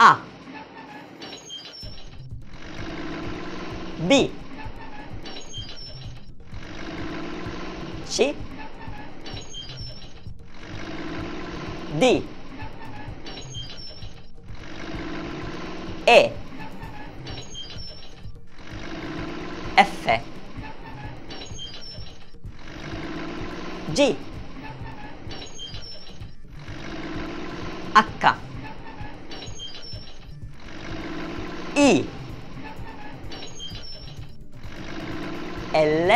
A. B. C. D. E. F. G. H. I. L.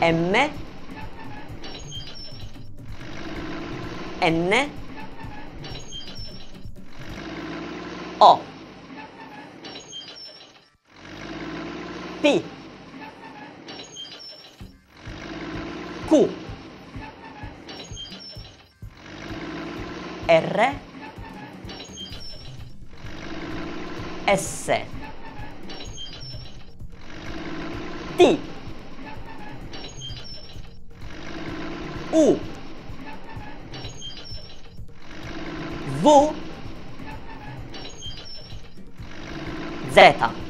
M. N. O. P. Q. R S. T. U. V. Z